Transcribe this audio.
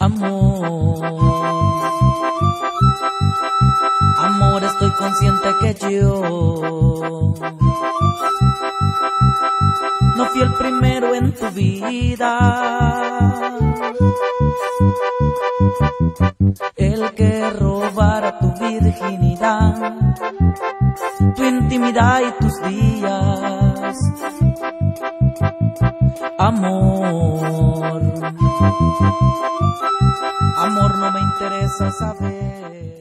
Amor, amor, estoy consciente que yo no fui el primero en tu vida el que robara tu virginidad intimidad y tus días. Amor, amor no me interesa saber